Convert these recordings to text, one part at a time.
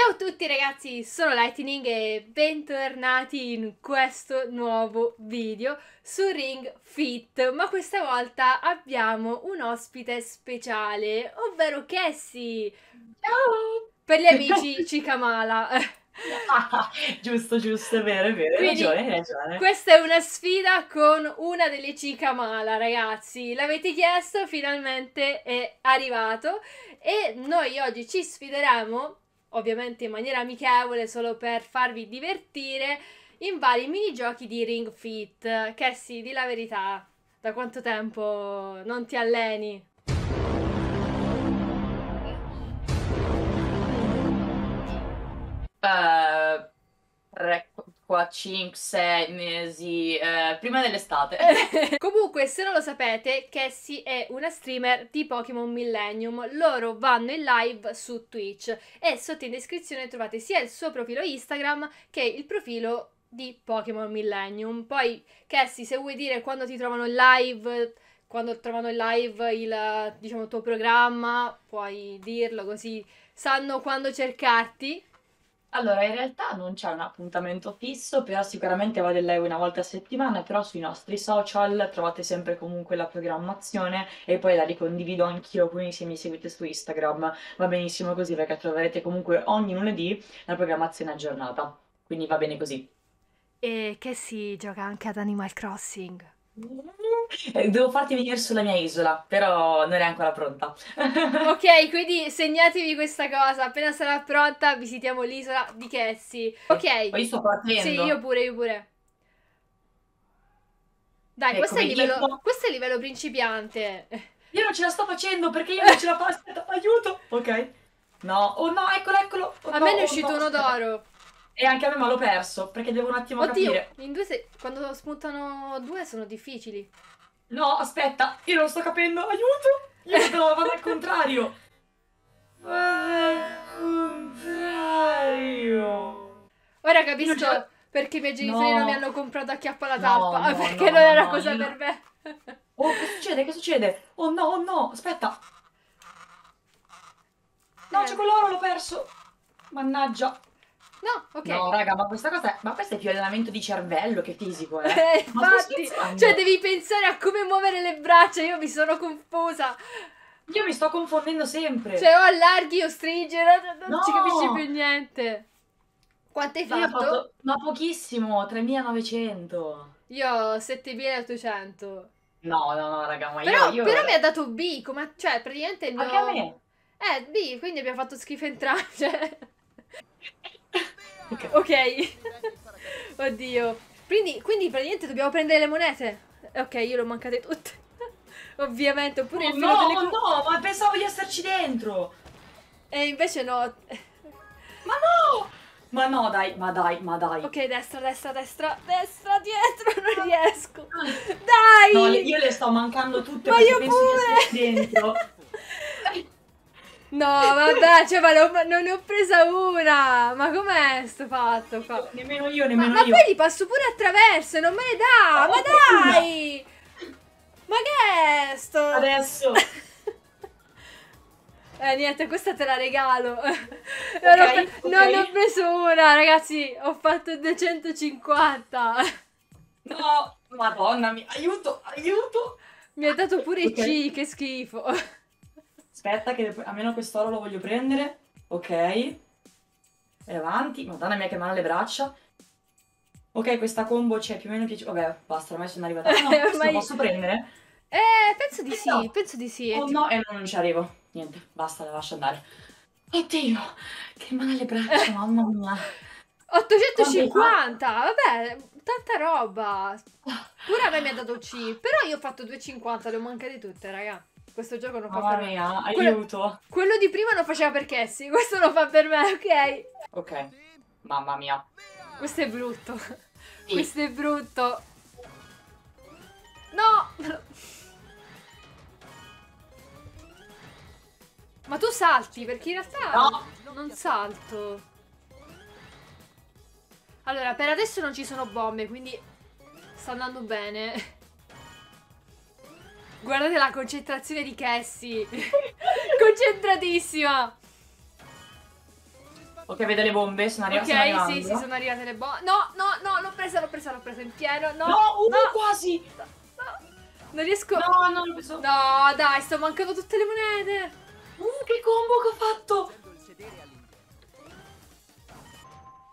Ciao a tutti ragazzi, sono Lightning e bentornati in questo nuovo video su Ring Fit, ma questa volta abbiamo un ospite speciale, ovvero Cassie. Ciao! Per gli amici Cikamala. giusto, giusto, è vero, è vero, hai ragione, hai ragione. Questa è una sfida con una delle Cikamala, ragazzi. L'avete chiesto, finalmente è arrivato e noi oggi ci sfideremo ovviamente in maniera amichevole solo per farvi divertire in vari minigiochi di Ring Fit. Cassie, di la verità, da quanto tempo non ti alleni? Uh, 3, 4, 5, 6 mesi eh, prima dell'estate. Comunque, se non lo sapete, Cassie è una streamer di Pokémon Millennium. Loro vanno in live su Twitch e sotto in descrizione trovate sia il suo profilo Instagram che il profilo di Pokémon Millennium. Poi, Cassie, se vuoi dire quando ti trovano in live, quando trovano in live il diciamo, tuo programma, puoi dirlo così sanno quando cercarti. Allora, in realtà non c'è un appuntamento fisso, però sicuramente vado in live una volta a settimana, però sui nostri social trovate sempre comunque la programmazione e poi la ricondivido anch'io, quindi se mi seguite su Instagram va benissimo così perché troverete comunque ogni lunedì la programmazione aggiornata, quindi va bene così. E che si gioca anche ad Animal Crossing. Eh, devo farti venire sulla mia isola, però non è ancora pronta. ok, quindi segnatevi questa cosa. Appena sarà pronta, visitiamo l'isola di Cassie. Ok. Ma io sto partendo. Sì, io pure, io pure. Dai, questo è, livello, io... questo è il livello principiante. Io non ce la sto facendo perché io non ce la faccio. Aiuto. Ok. No, oh no, eccolo, eccolo. Oh, a no, me ne è oh, uscito no, uno d'oro. E anche a me ma l'ho perso, perché devo un attimo Oddio, capire. in due se... quando spuntano due sono difficili. No, aspetta, io non sto capendo, aiuto! Io devo vado al contrario. Ora capisco perché i miei genitori no. non mi hanno comprato a chiappa la tappa, no, no, perché non era cosa per me. Oh, che succede? Che succede? Oh no, oh no, aspetta. No, eh. c'è quell'oro, l'ho perso. Mannaggia. No, ok. No, raga, ma questa cosa. Ma questo è più allenamento di cervello che fisico, eh. eh infatti, cioè devi pensare a come muovere le braccia, io mi sono confusa. Io mi sto confondendo sempre. Cioè, o allarghi o stringi, non no. ci capisci più niente. Quanto hai fatto? fatto? Ma pochissimo, 3900. Io 7800. No, no, no, raga, ma però, io, io... Però mi ha dato B, come... Cioè, praticamente mio... Anche a me. Eh, B, quindi abbiamo fatto schifo entrambi, cioè... Ok. okay. Oddio. Quindi, quindi praticamente dobbiamo prendere le monete. Ok, io l'ho mancate tutte. Ovviamente, oppure oh, il filo no, delle... no, ma pensavo di esserci dentro. E invece no. Ma no! Ma no, dai, ma dai, ma dai. Ok, destra, destra, destra, destra, dietro, non riesco. Dai! No, io le sto mancando tutte ma perché io penso pure. di esserci dentro. No, vabbè, cioè, ma non ne ho presa una. Ma com'è sto fatto qua? Nemmeno io, nemmeno ma, io. Ma poi li passo pure attraverso non me ne dà. Oh, ma dai! Ma che è sto? Adesso. eh, niente, questa te la regalo. Okay, non, ho, okay. non ne ho preso una, ragazzi. Ho fatto 250. No, madonna mia, aiuto, aiuto. Mi ha dato pure okay. C, che schifo. Aspetta che almeno quest'oro lo voglio prendere. Ok. E avanti. Madonna mia che male le braccia. Ok, questa combo c'è più o meno 10... Vabbè, basta, ormai sono arrivata. No, questo lo posso prendere? Eh, penso di eh, sì, no. penso di sì. Oh no, e eh, non ci arrivo. Niente, basta, la lascio andare. Oddio, che male le braccia, mamma mia. 850, vabbè, tanta roba. Pure a me mi ha dato C, però io ho fatto 250, le ho mancate tutte, raga. Questo gioco non fa Mamma per mia, me. aiuto. Quello di prima lo faceva per Cassie, questo lo fa per me, ok? Ok, mamma mia. Questo è brutto. Sì. Questo è brutto. No! Ma tu salti, perché in realtà no. non salto. Allora, per adesso non ci sono bombe, quindi sta andando bene. Guardate la concentrazione di Cassie. Concentratissima. Ok, vedo le bombe, sono Ok, arrivate. sono arrivando. sì, sì, sono arrivate le bombe. No, no, no, l'ho presa, l'ho presa, l'ho presa in pieno. No, No, uh, no, quasi! no. Non riesco. No, non l'ho preso. No, dai, sto mancando tutte le monete. Uh, che combo che ho fatto!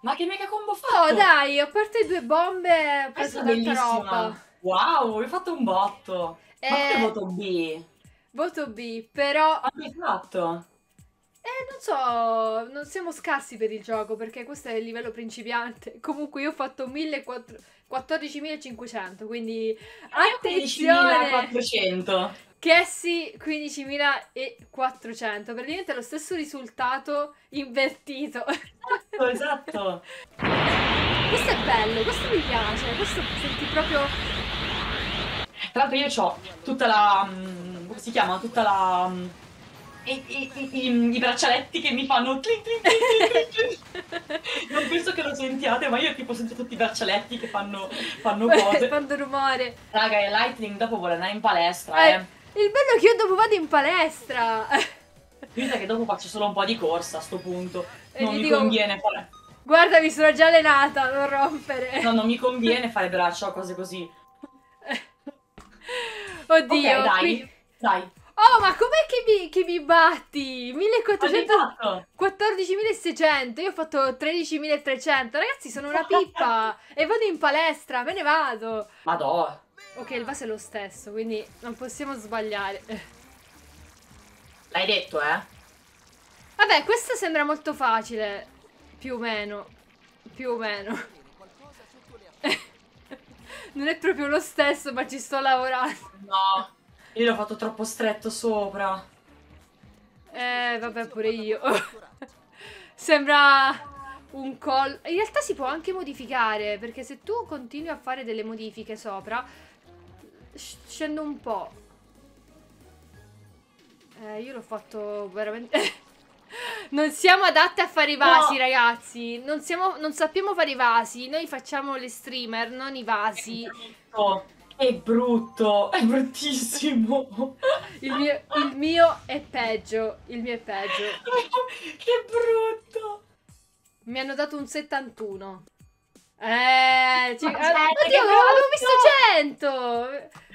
Ma che mega combo ho fatto! Oh, dai, a parte due bombe, ho preso tanta roba. Wow, hai fatto un botto! Ma Eh. come voto B? Voto B, però. Quanto hai fatto? Eh, non so, non siamo scarsi per il gioco perché questo è il livello principiante. Comunque io ho fatto 1400 14.500, quindi attenzione! 15.400. Cassie 15.400, praticamente è lo stesso risultato invertito. Esatto, esatto. questo è bello, questo mi piace, questo senti proprio... Tra l'altro io ho tutta la... mm, come si chiama? Tutta la... mm, I, i- i- i- braccialetti che mi fanno clin clin clin. Non penso che lo sentiate, ma io tipo sento tutti i braccialetti che fanno, fanno cose. Fanno rumore. Raga, e Lightning dopo vuole andare in palestra, Eh, eh. il bello è che io dopo vado in palestra. Pensa che dopo faccio solo un po' di corsa a sto punto. E Non mi dico- conviene fare... Guarda, mi sono già allenata, non rompere. No, non mi conviene fare braccia o cose così. Oddio, ok, dai. qui- Dai. Oh, ma com'è che mi, che mi batti? Cosa hai 1400... fatto? 14.600, io ho fatto 13.300. Ragazzi, sono una pippa e vado in palestra, me ne vado. Madò. Ok, il vaso è lo stesso, quindi non possiamo sbagliare. L'hai detto, eh? Vabbè, questo sembra molto facile. Più o meno. Più o meno. Non è proprio lo stesso, ma ci sto lavorando. No. Io l'ho fatto troppo stretto sopra. Eh, vabbè, pure io. Sembra un call. In realtà si può anche modificare, perché se tu continui a fare delle modifiche sopra, sc- scendo un po'. Eh, io l'ho fatto veramente... Non siamo adatte a fare i vasi, No. ragazzi. Non, siamo, non sappiamo fare i vasi. Noi facciamo le streamer, non i vasi. Oh, È brutto. È bruttissimo. Il mio, il mio è peggio. Il mio è peggio. che brutto. Mi hanno dato un 71. Eh, ci... Ah, che oddio, brutto! avevo visto 100. Ho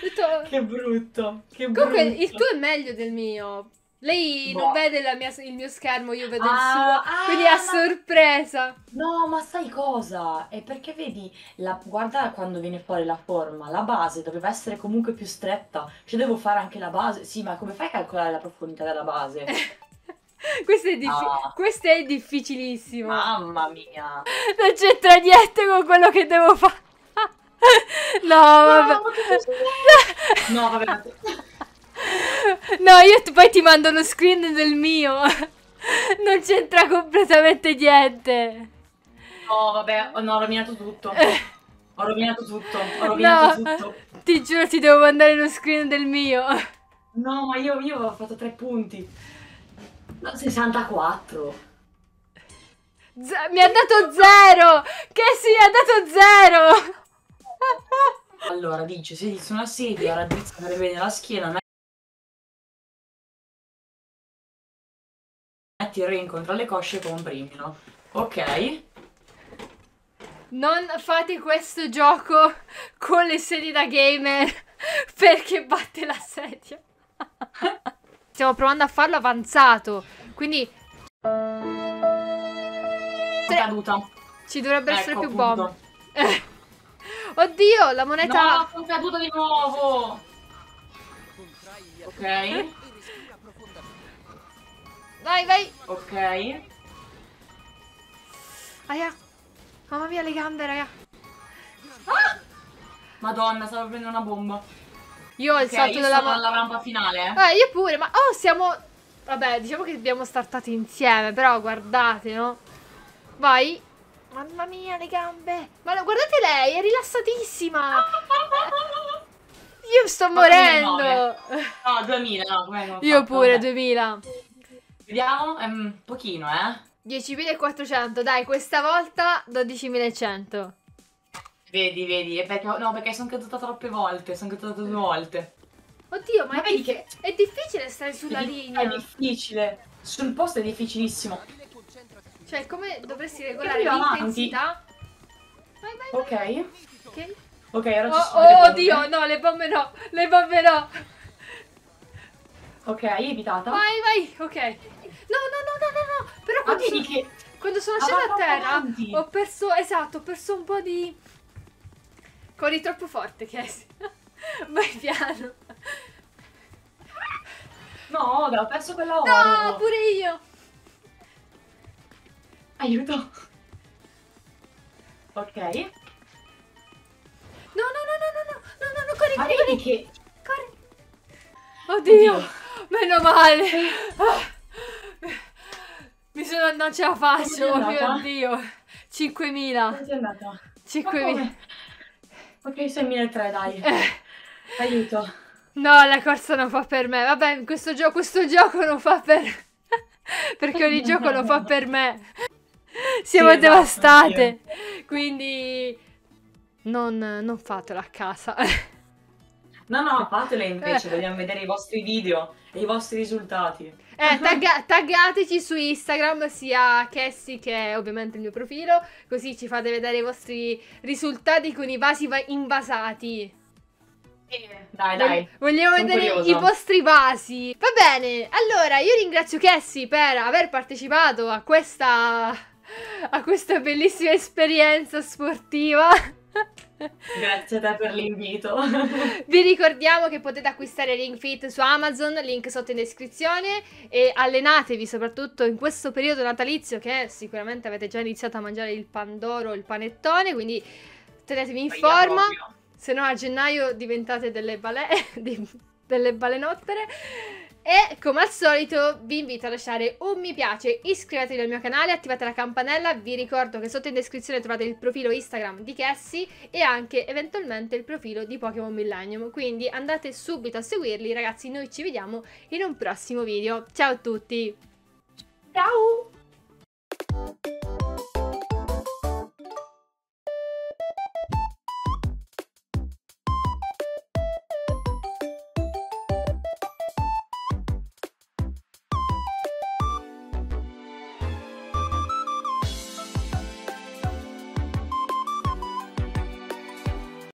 detto- Che brutto. Che Comunque, brutto. il tuo è meglio del mio. Lei Boh. non vede la mia- il mio schermo, io vedo il Ah, suo. ah, quindi a sorpresa. No, ma sai cosa? È perché vedi, la, guarda quando viene fuori la forma, la base doveva essere comunque più stretta. Cioè devo fare anche la base. Sì, ma come fai a calcolare la profondità della base? questo, è Ah. questo è difficilissimo. Mamma mia. Non c'entra niente con quello che devo fare. no, vabbè. No, vabbè. No, io poi ti mando lo screen del mio. Non c'entra completamente niente. No, vabbè, no, ho rovinato tutto. Ho rovinato tutto. Ho rovinato No, tutto. ti giuro ti devo mandare lo screen del mio. No, ma io, io avevo fatto tre punti. No, 64. Z- mi ha dato zero. Che sì, ha dato zero. Allora, dice, siedi su una sedia, raddrizzare bene la schiena, metti ring contro le cosce e comprimilo. Ok. Non fate questo gioco con le sedie da gamer perché batte la sedia. Stiamo provando a farlo avanzato, quindi caduta. ci dovrebbero essere Ecco, più appunto. bombe. Eh. Oddio, la moneta... No, sono caduta di nuovo. Ok, Vai, vai. ok. Aia. Mamma mia, le gambe, raga. Madonna, stavo prendendo una bomba. Io ho il Ok, salto della sono alla rampa finale, eh. Eh, io pure, ma oh, siamo. Vabbè, diciamo che abbiamo startato insieme, però guardate, no? Vai. Mamma mia, le gambe. Ma no, guardate lei, è rilassatissima. Io sto morendo. No, 2000, no, come Io fatto, pure, vabbè. 2000. Vediamo, è un pochino, eh. 10.400, dai, questa volta 12.100. Vedi, vedi, perché, no, perché sono caduta troppe volte, sono caduta due volte. Oddio, ma, Ma è, che- è difficile stare sulla È linea. È difficile. Sul posto è difficilissimo. Cioè, come dovresti regolare l'intensità? Vai, vai, vai. Ok. Ok. Ok, ora ci Oh, sono le oh, oddio, no, le bombe no, le bombe no. Ok, evitata. Vai, vai, ok. No, no, no, no, no, no. Però Ma quando, sono, che... quando sono Ah, scesa a terra avanti. ho perso, esatto, ho perso un po' di... Corri troppo forte, Casey. Vai piano. No, ho perso quella oro. No, pure io. Aiuto. Ok. No, no, no, no, no, no, no, no, no, corri, Ma corri, vedi che... corri. Oddio, Oddio. Meno male. Mi sono, non ce la faccio, oh mio? Dio. 5.000. Come sei andata? Ma 5.000. come? Ok, 6.003, dai. Eh. Aiuto. No, la corsa non fa per me. Vabbè, questo, gio- questo gioco non fa per... Perché ogni gioco lo fa per me. Siamo Sì, esatto, devastate. Quindi... Non, non fatelo a casa. No, no, fatele invece, Eh. vogliamo vedere i vostri video e i vostri risultati. Eh, tagga- taggateci su Instagram sia Cassie che ovviamente il mio profilo, così ci fate vedere i vostri risultati con i vasi va- invasati. Dai, dai. Vog- Vogliamo vedere curiosa. i vostri vasi. Va bene, allora io ringrazio Cassie per aver partecipato a questa, a questa bellissima esperienza sportiva. Grazie a te per l'invito. Vi ricordiamo che potete acquistare Ring Fit su Amazon, link sotto in descrizione e allenatevi soprattutto in questo periodo natalizio che sicuramente avete già iniziato a mangiare il pandoro, il panettone, quindi tenetevi in forma, Proprio. se no a gennaio diventate delle, bale- delle balenottere. E come al solito vi invito a lasciare un mi piace, iscrivetevi al mio canale, attivate la campanella, vi ricordo che sotto in descrizione trovate il profilo Instagram di Cassie e anche eventualmente il profilo di Pokémon Millennium, quindi andate subito a seguirli ragazzi, noi ci vediamo in un prossimo video, ciao a tutti! Ciao!